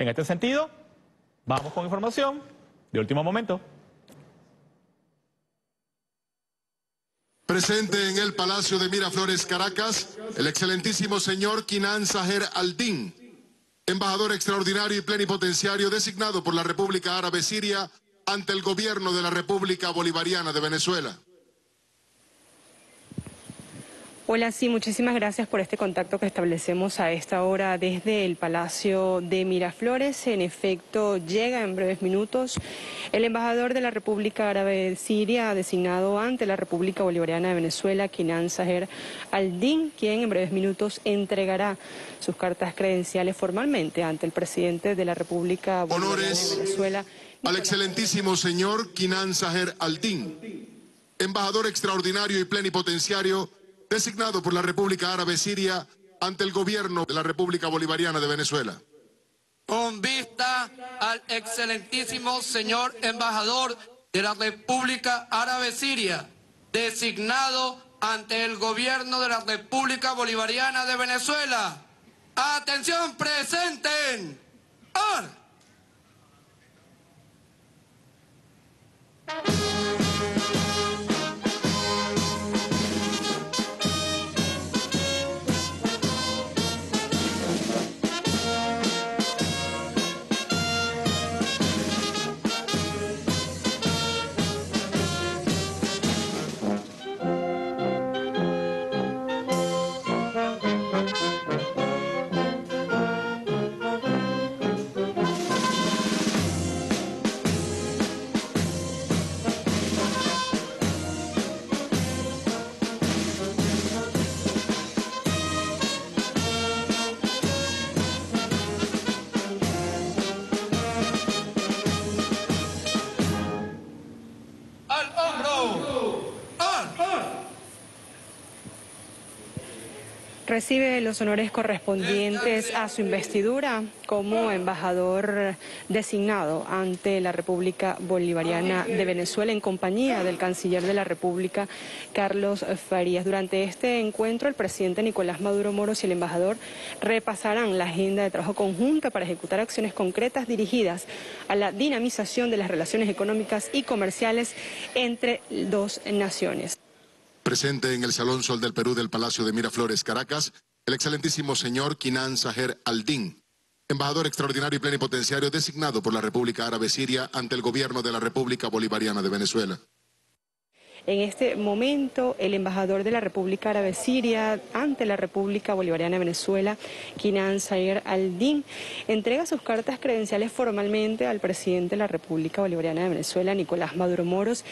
En este sentido, vamos con información de último momento. Presente en el Palacio de Miraflores, Caracas, el excelentísimo señor Kinan Saher Aldin, embajador extraordinario y plenipotenciario designado por la República Árabe Siria ante el gobierno de la República Bolivariana de Venezuela. Hola, sí, muchísimas gracias por este contacto que establecemos a esta hora desde el Palacio de Miraflores. En efecto, llega en breves minutos el embajador de la República Árabe de Siria, designado ante la República Bolivariana de Venezuela, Kinan Saher al-Din, quien en breves minutos entregará sus cartas credenciales formalmente ante el presidente de la República Bolivariana de Venezuela. Al excelentísimo señor Kinan Saher al-Din, embajador extraordinario y plenipotenciario designado por la República Árabe Siria ante el gobierno de la República Bolivariana de Venezuela. Con vista al excelentísimo señor embajador de la República Árabe Siria, designado ante el gobierno de la República Bolivariana de Venezuela. Atención, presenten. on, on. Recibe los honores correspondientes a su investidura como embajador designado ante la República Bolivariana de Venezuela en compañía del canciller de la República, Carlos Farías. Durante este encuentro, el presidente Nicolás Maduro Moros y el embajador repasarán la agenda de trabajo conjunta para ejecutar acciones concretas dirigidas a la dinamización de las relaciones económicas y comerciales entre dos naciones. Presente en el Salón Sol del Perú del Palacio de Miraflores, Caracas, el excelentísimo señor Kinan Saher Aldin, embajador extraordinario y plenipotenciario designado por la República Árabe Siria ante el gobierno de la República Bolivariana de Venezuela. En este momento, el embajador de la República Árabe Siria ante la República Bolivariana de Venezuela, Kinan Sayer al-Din, entrega sus cartas credenciales formalmente al presidente de la República Bolivariana de Venezuela, Nicolás Maduro Moros,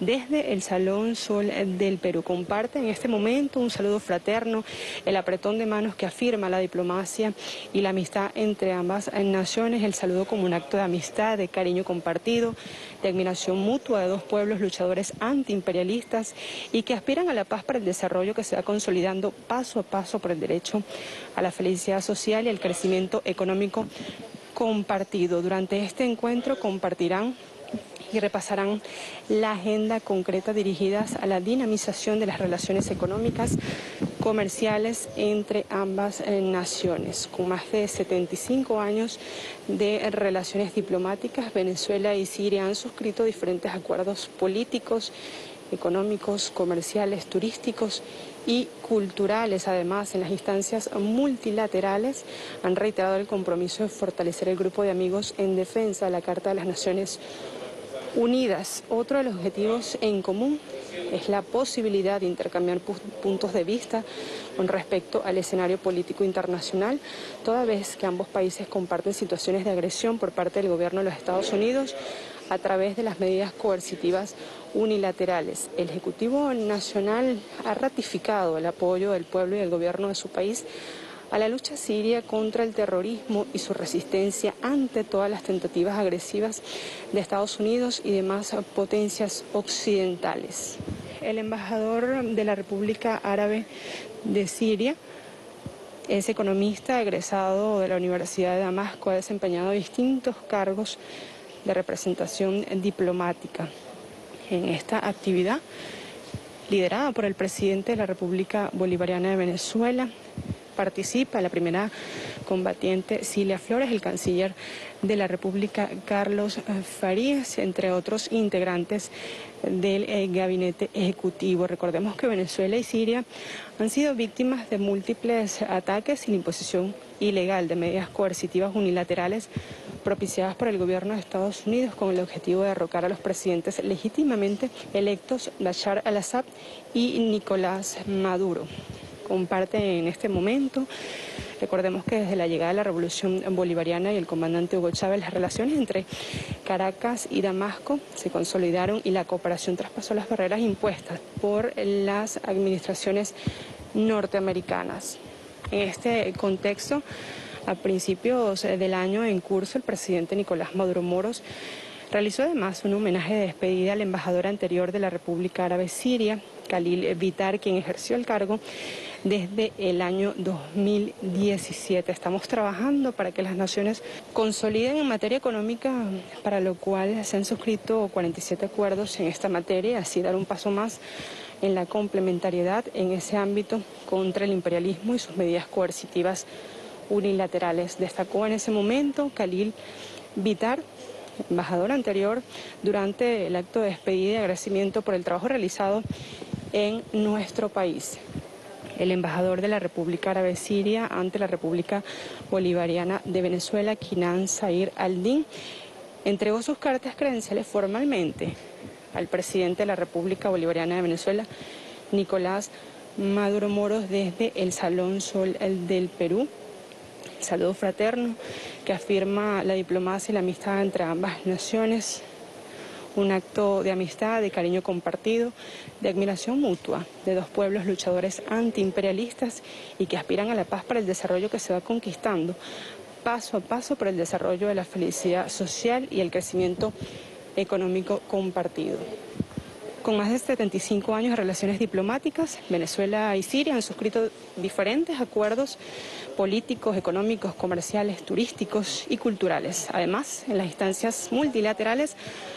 desde el Salón Sol del Perú. Comparte en este momento un saludo fraterno, el apretón de manos que afirma la diplomacia y la amistad entre ambas naciones, el saludo como un acto de amistad, de cariño compartido, de admiración mutua de dos pueblos luchadores antiimperialistas y que aspiran a la paz para el desarrollo que se va consolidando paso a paso por el derecho a la felicidad social y el crecimiento económico compartido. Durante este encuentro compartirán y repasarán la agenda concreta dirigida a la dinamización de las relaciones económicas comerciales entre ambas eh, naciones. Con más de 75 años de relaciones diplomáticas, Venezuela y Siria han suscrito diferentes acuerdos políticos, económicos, comerciales, turísticos y culturales. Además, en las instancias multilaterales han reiterado el compromiso de fortalecer el grupo de amigos en defensa de la Carta de las Naciones unidas. Otro de los objetivos en común es la posibilidad de intercambiar puntos de vista con respecto al escenario político internacional, toda vez que ambos países comparten situaciones de agresión por parte del gobierno de los Estados Unidos a través de las medidas coercitivas unilaterales. El Ejecutivo Nacional ha ratificado el apoyo del pueblo y del gobierno de su país a la lucha siria contra el terrorismo y su resistencia ante todas las tentativas agresivas de Estados Unidos y demás potencias occidentales. El embajador de la República Árabe de Siria es economista egresado de la Universidad de Damasco, ha desempeñado distintos cargos de representación diplomática en esta actividad liderada por el presidente de la República Bolivariana de Venezuela, participa la primera combatiente Cilia Flores, el canciller de la República Carlos Farías, entre otros integrantes del eh, gabinete ejecutivo. Recordemos que Venezuela y Siria han sido víctimas de múltiples ataques y la imposición ilegal de medidas coercitivas unilaterales propiciadas por el gobierno de Estados Unidos con el objetivo de derrocar a los presidentes legítimamente electos Bashar al-Assad y Nicolás Maduro. Comparte en este momento Recordemos que desde la llegada de la revolución bolivariana y el comandante Hugo Chávez, las relaciones entre Caracas y Damasco se consolidaron y la cooperación traspasó las barreras impuestas por las administraciones norteamericanas. En este contexto, a principios del año en curso, el presidente Nicolás Maduro Moros realizó además un homenaje de despedida al embajador anterior de la República Árabe Siria, Khalil Vitar, quien ejerció el cargo desde el año 2017. Estamos trabajando para que las naciones consoliden en materia económica, para lo cual se han suscrito 47 acuerdos en esta materia, así dar un paso más en la complementariedad en ese ámbito contra el imperialismo y sus medidas coercitivas unilaterales. Destacó en ese momento Khalil Vitar, embajador anterior, durante el acto de despedida y agradecimiento por el trabajo realizado en nuestro país el embajador de la República Árabe Siria ante la República Bolivariana de Venezuela, Kinan Zair al-Din, entregó sus cartas credenciales formalmente al presidente de la República Bolivariana de Venezuela, Nicolás Maduro Moros, desde el Salón Sol del Perú. Saludo fraterno que afirma la diplomacia y la amistad entre ambas naciones un acto de amistad, de cariño compartido, de admiración mutua de dos pueblos luchadores antiimperialistas y que aspiran a la paz para el desarrollo que se va conquistando paso a paso por el desarrollo de la felicidad social y el crecimiento económico compartido. Con más de 75 años de relaciones diplomáticas, Venezuela y Siria han suscrito diferentes acuerdos políticos, económicos, comerciales, turísticos y culturales. Además, en las instancias multilaterales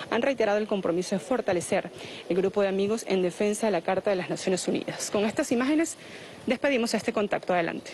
han reiterado el compromiso de fortalecer el grupo de amigos en defensa de la Carta de las Naciones Unidas. Con estas imágenes despedimos este contacto. Adelante.